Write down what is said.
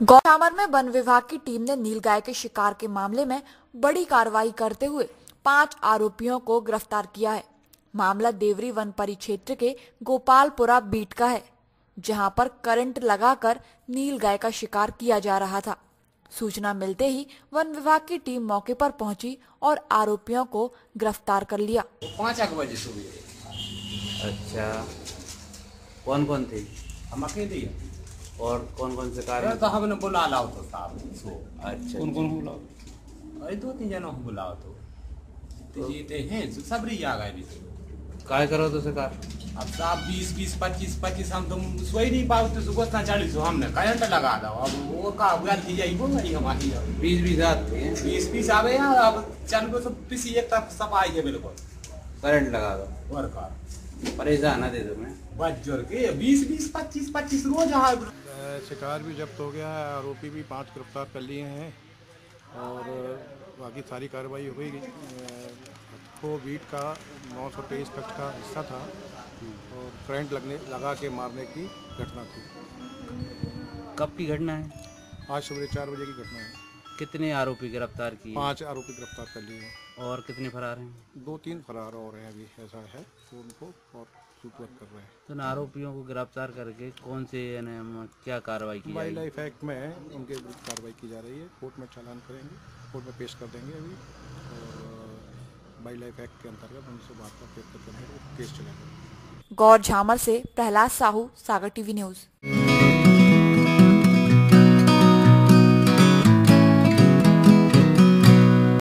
गौशामर में वन विभाग की टीम ने नीलगाय के शिकार के मामले में बड़ी कार्रवाई करते हुए पाँच आरोपियों को गिरफ़्तार किया है। मामला देवरी वन परिक्षेत्र के गोपालपुरा बीट का है जहाँ पर करंट लगाकर नीलगाय का शिकार किया जा रहा था। सूचना मिलते ही वन विभाग की टीम मौके पर पहुँची और आरोपियों को गिरफ़्तार कर लिया। पाँच एक बजे सुबह। अच्छा। कौन कौन थे? हम अकेले। और कौन कौन से कार्य तो हमने बुला लाओ तो साहब सो अच्छा कौन कौन बुलाओ? अरे दो तीन जनों को बुलाओ तो। तो जीते हैं सो सब रही आ गए तो। काय करो तो शिकार अब साहब बीस बीस पच्चीस पच्चीस हम तुम सोई नहीं पाओ तो सुबह ना चालीस हो हमने करंट लगा दो। अब वो का उगाल की जाई बोल रही हमारी अब। बीस बीस आदमी हैं। बीस बीस आवे यार अब चल को सब किसी एक तरफ़ सब आई है बिल्कुल। करंट लगा दो। वर्कर परेशान है दे दो मैं। बच ज़ोर के बीस बीस पच्चीस पच्चीस रोज हाँ अ, शिकार भी जब्त हो गया है आरोपी भी पाँच गिरफ़्तार कर लिए हैं और बाकी सारी कार्रवाई हो गई। को बीट का नौ सौ तेईस कक्ष का हिस्सा था और करंट लगने लगा के मारने की घटना थी। कब की घटना है? आज सुबह चार बजे की घटना है। कितने आरोपी गिरफ़्तार किए? पाँच आरोपी गिरफ़्तार कर लिए हैं। और कितने फरार हैं? दो तीन फरार और हैं अभी ऐसा है तो उनको और सूचवत कर रहे हैं। तो इन आरोपियों को गिरफ़्तार करके कौन से क्या कार्रवाई की वाइल्ड लाइफ एक्ट में उनके विरुद्ध कार्रवाई की जा रही है कोर्ट में चालान करेंगे कोर्ट में पेश कर देंगे अभी और वाइल्ड लाइफ एक्ट के अंतर्गत उनसे बात करके केस चलेगा गौर झामर से प्रहलाद साहू सागर टीवी न्यूज़।